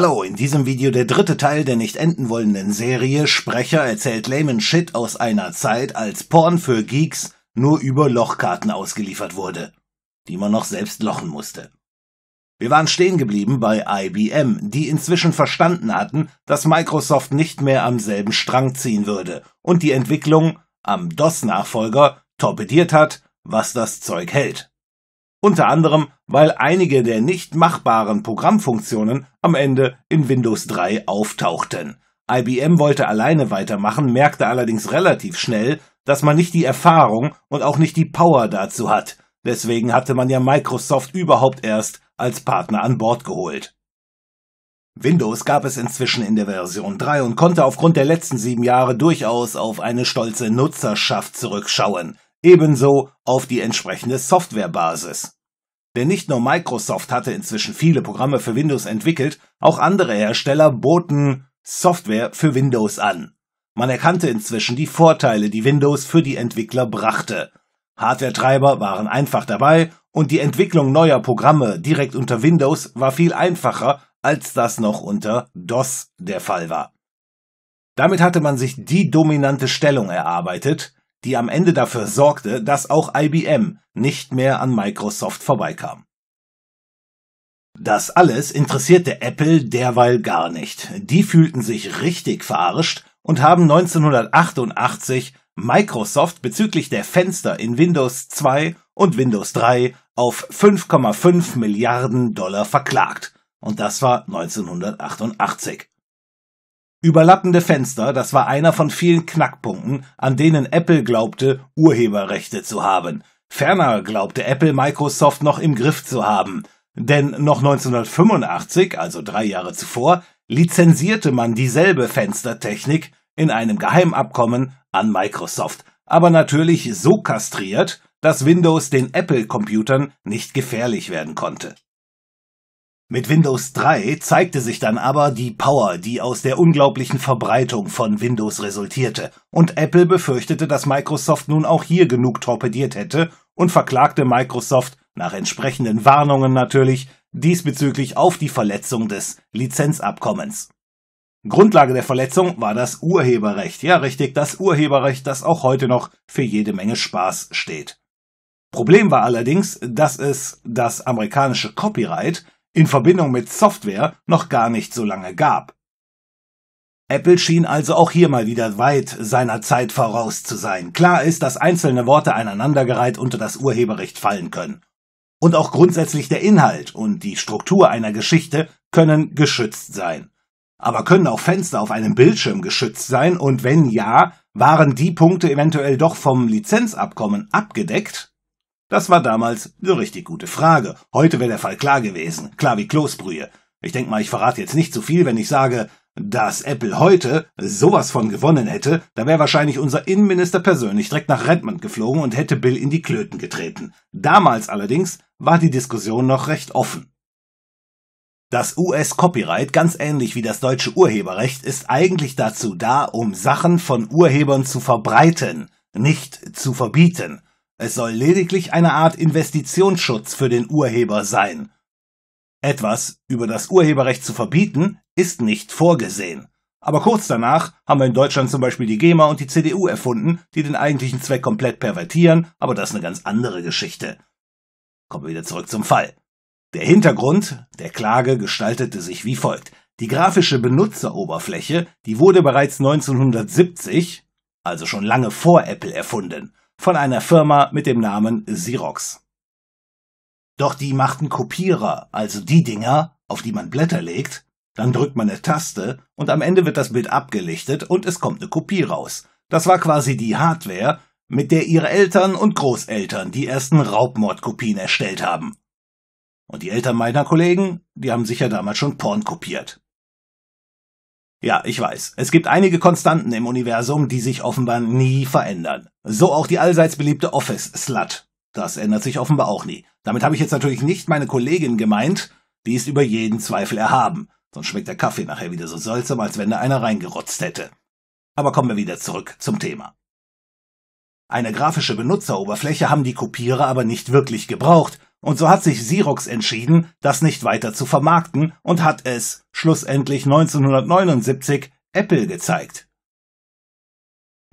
Hallo, in diesem Video der dritte Teil der nicht enden wollenden Serie Sprecher erzählt Layman Shit aus einer Zeit, als Porn für Geeks nur über Lochkarten ausgeliefert wurde, die man noch selbst lochen musste. Wir waren stehen geblieben bei IBM, die inzwischen verstanden hatten, dass Microsoft nicht mehr am selben Strang ziehen würde und die Entwicklung am DOS-Nachfolger torpediert hat, was das Zeug hält. Unter anderem, weil einige der nicht machbaren Programmfunktionen am Ende in Windows 3 auftauchten. IBM wollte alleine weitermachen, merkte allerdings relativ schnell, dass man nicht die Erfahrung und auch nicht die Power dazu hat. Deswegen hatte man ja Microsoft überhaupt erst als Partner an Bord geholt. Windows gab es inzwischen in der Version 3 und konnte aufgrund der letzten sieben Jahre durchaus auf eine stolze Nutzerschaft zurückschauen ebenso auf die entsprechende Softwarebasis. Denn nicht nur Microsoft hatte inzwischen viele Programme für Windows entwickelt, auch andere Hersteller boten Software für Windows an. Man erkannte inzwischen die Vorteile, die Windows für die Entwickler brachte. Hardware-Treiber waren einfach dabei und die Entwicklung neuer Programme direkt unter Windows war viel einfacher, als das noch unter DOS der Fall war. Damit hatte man sich die dominante Stellung erarbeitet, die am Ende dafür sorgte, dass auch IBM nicht mehr an Microsoft vorbeikam. Das alles interessierte Apple derweil gar nicht. Die fühlten sich richtig verarscht und haben 1988 Microsoft bezüglich der Fenster in Windows 2 und Windows 3 auf 5,5 Milliarden Dollar verklagt. Und das war 1988. Überlappende Fenster, das war einer von vielen Knackpunkten, an denen Apple glaubte, Urheberrechte zu haben. Ferner glaubte Apple Microsoft noch im Griff zu haben, denn noch 1985, also drei Jahre zuvor, lizenzierte man dieselbe Fenstertechnik in einem Geheimabkommen an Microsoft, aber natürlich so kastriert, dass Windows den Apple-Computern nicht gefährlich werden konnte. Mit Windows 3 zeigte sich dann aber die Power, die aus der unglaublichen Verbreitung von Windows resultierte, und Apple befürchtete, dass Microsoft nun auch hier genug torpediert hätte und verklagte Microsoft, nach entsprechenden Warnungen natürlich, diesbezüglich auf die Verletzung des Lizenzabkommens. Grundlage der Verletzung war das Urheberrecht, ja richtig, das Urheberrecht, das auch heute noch für jede Menge Spaß steht. Problem war allerdings, dass es das amerikanische Copyright in Verbindung mit Software noch gar nicht so lange gab. Apple schien also auch hier mal wieder weit seiner Zeit voraus zu sein. Klar ist, dass einzelne Worte aneinandergereiht unter das Urheberrecht fallen können. Und auch grundsätzlich der Inhalt und die Struktur einer Geschichte können geschützt sein. Aber können auch Fenster auf einem Bildschirm geschützt sein und wenn ja, waren die Punkte eventuell doch vom Lizenzabkommen abgedeckt? Das war damals eine richtig gute Frage. Heute wäre der Fall klar gewesen. Klar wie Kloßbrühe. Ich denke mal, ich verrate jetzt nicht zu viel, wenn ich sage, dass Apple heute sowas von gewonnen hätte, da wäre wahrscheinlich unser Innenminister persönlich direkt nach Redmond geflogen und hätte Bill in die Klöten getreten. Damals allerdings war die Diskussion noch recht offen. Das US-Copyright, ganz ähnlich wie das deutsche Urheberrecht, ist eigentlich dazu da, um Sachen von Urhebern zu verbreiten, nicht zu verbieten. Es soll lediglich eine Art Investitionsschutz für den Urheber sein. Etwas über das Urheberrecht zu verbieten, ist nicht vorgesehen. Aber kurz danach haben wir in Deutschland zum Beispiel die GEMA und die CDU erfunden, die den eigentlichen Zweck komplett pervertieren, aber das ist eine ganz andere Geschichte. Kommen wir wieder zurück zum Fall. Der Hintergrund der Klage gestaltete sich wie folgt. Die grafische Benutzeroberfläche, die wurde bereits 1970, also schon lange vor Apple erfunden von einer Firma mit dem Namen Xerox. Doch die machten Kopierer, also die Dinger, auf die man Blätter legt, dann drückt man eine Taste und am Ende wird das Bild abgelichtet und es kommt eine Kopie raus. Das war quasi die Hardware, mit der ihre Eltern und Großeltern die ersten Raubmordkopien erstellt haben. Und die Eltern meiner Kollegen, die haben sicher damals schon Porn kopiert. Ja, ich weiß. Es gibt einige Konstanten im Universum, die sich offenbar nie verändern. So auch die allseits beliebte Office-Slut. Das ändert sich offenbar auch nie. Damit habe ich jetzt natürlich nicht meine Kollegin gemeint, die ist über jeden Zweifel erhaben. Sonst schmeckt der Kaffee nachher wieder so seltsam, als wenn da einer reingerotzt hätte. Aber kommen wir wieder zurück zum Thema. Eine grafische Benutzeroberfläche haben die Kopierer aber nicht wirklich gebraucht, und so hat sich Xerox entschieden, das nicht weiter zu vermarkten und hat es schlussendlich 1979 Apple gezeigt.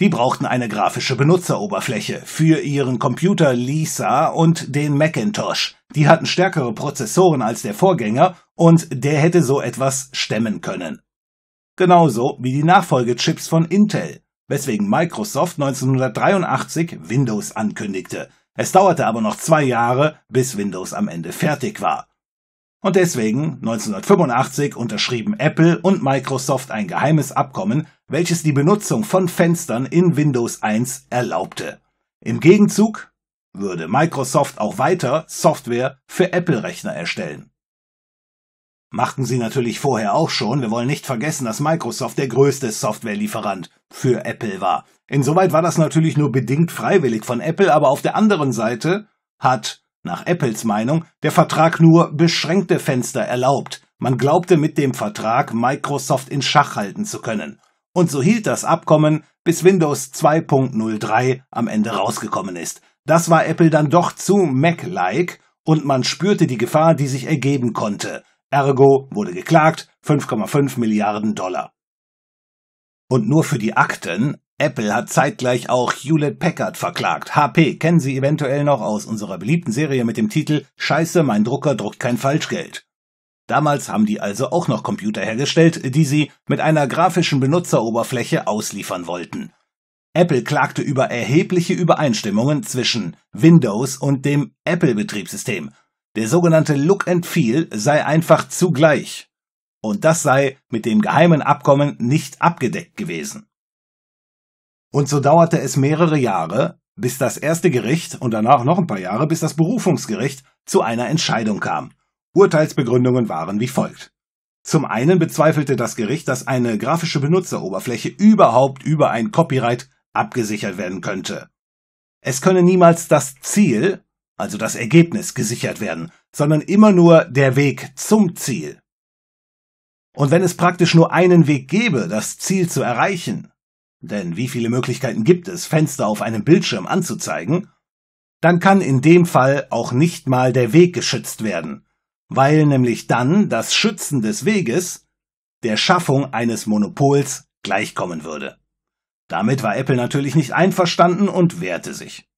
Die brauchten eine grafische Benutzeroberfläche für ihren Computer Lisa und den Macintosh. Die hatten stärkere Prozessoren als der Vorgänger und der hätte so etwas stemmen können. Genauso wie die Nachfolgechips von Intel, weswegen Microsoft 1983 Windows ankündigte. Es dauerte aber noch zwei Jahre, bis Windows am Ende fertig war. Und deswegen 1985 unterschrieben Apple und Microsoft ein geheimes Abkommen, welches die Benutzung von Fenstern in Windows 1 erlaubte. Im Gegenzug würde Microsoft auch weiter Software für Apple-Rechner erstellen. Machten sie natürlich vorher auch schon, wir wollen nicht vergessen, dass Microsoft der größte Softwarelieferant für Apple war. Insoweit war das natürlich nur bedingt freiwillig von Apple, aber auf der anderen Seite hat nach Apples Meinung der Vertrag nur beschränkte Fenster erlaubt. Man glaubte mit dem Vertrag Microsoft in Schach halten zu können. Und so hielt das Abkommen, bis Windows 2.03 am Ende rausgekommen ist. Das war Apple dann doch zu Mac-like und man spürte die Gefahr, die sich ergeben konnte. Ergo wurde geklagt 5,5 Milliarden Dollar. Und nur für die Akten, Apple hat zeitgleich auch Hewlett Packard verklagt. HP kennen Sie eventuell noch aus unserer beliebten Serie mit dem Titel Scheiße, mein Drucker druckt kein Falschgeld. Damals haben die also auch noch Computer hergestellt, die sie mit einer grafischen Benutzeroberfläche ausliefern wollten. Apple klagte über erhebliche Übereinstimmungen zwischen Windows und dem Apple-Betriebssystem. Der sogenannte Look and Feel sei einfach zugleich. Und das sei mit dem geheimen Abkommen nicht abgedeckt gewesen. Und so dauerte es mehrere Jahre, bis das erste Gericht und danach noch ein paar Jahre, bis das Berufungsgericht zu einer Entscheidung kam. Urteilsbegründungen waren wie folgt. Zum einen bezweifelte das Gericht, dass eine grafische Benutzeroberfläche überhaupt über ein Copyright abgesichert werden könnte. Es könne niemals das Ziel, also das Ergebnis, gesichert werden, sondern immer nur der Weg zum Ziel. Und wenn es praktisch nur einen Weg gäbe, das Ziel zu erreichen, denn wie viele Möglichkeiten gibt es, Fenster auf einem Bildschirm anzuzeigen, dann kann in dem Fall auch nicht mal der Weg geschützt werden, weil nämlich dann das Schützen des Weges der Schaffung eines Monopols gleichkommen würde. Damit war Apple natürlich nicht einverstanden und wehrte sich.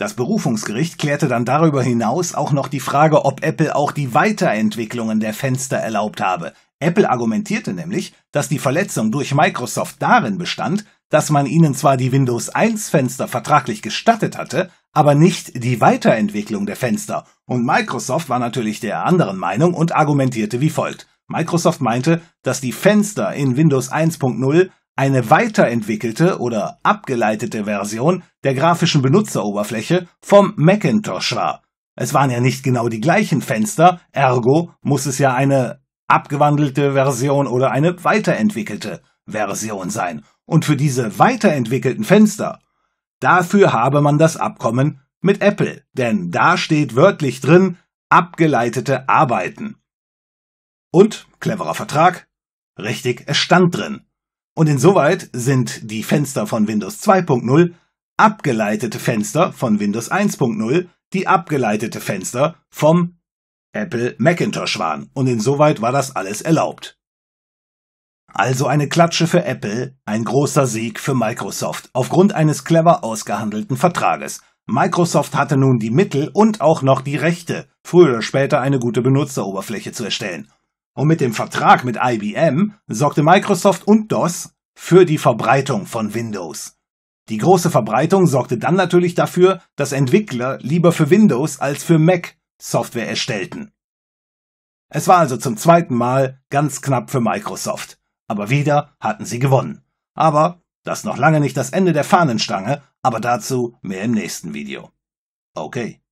Das Berufungsgericht klärte dann darüber hinaus auch noch die Frage, ob Apple auch die Weiterentwicklungen der Fenster erlaubt habe. Apple argumentierte nämlich, dass die Verletzung durch Microsoft darin bestand, dass man ihnen zwar die Windows 1 Fenster vertraglich gestattet hatte, aber nicht die Weiterentwicklung der Fenster. Und Microsoft war natürlich der anderen Meinung und argumentierte wie folgt. Microsoft meinte, dass die Fenster in Windows 1.0 eine weiterentwickelte oder abgeleitete Version der grafischen Benutzeroberfläche vom Macintosh war. Es waren ja nicht genau die gleichen Fenster, ergo muss es ja eine abgewandelte Version oder eine weiterentwickelte Version sein. Und für diese weiterentwickelten Fenster, dafür habe man das Abkommen mit Apple, denn da steht wörtlich drin abgeleitete Arbeiten. Und, cleverer Vertrag, richtig, es stand drin. Und insoweit sind die Fenster von Windows 2.0 abgeleitete Fenster von Windows 1.0, die abgeleitete Fenster vom Apple Macintosh waren. Und insoweit war das alles erlaubt. Also eine Klatsche für Apple, ein großer Sieg für Microsoft, aufgrund eines clever ausgehandelten Vertrages. Microsoft hatte nun die Mittel und auch noch die Rechte, früher oder später eine gute Benutzeroberfläche zu erstellen. Und mit dem Vertrag mit IBM sorgte Microsoft und DOS für die Verbreitung von Windows. Die große Verbreitung sorgte dann natürlich dafür, dass Entwickler lieber für Windows als für Mac Software erstellten. Es war also zum zweiten Mal ganz knapp für Microsoft, aber wieder hatten sie gewonnen. Aber das noch lange nicht das Ende der Fahnenstange, aber dazu mehr im nächsten Video. Okay.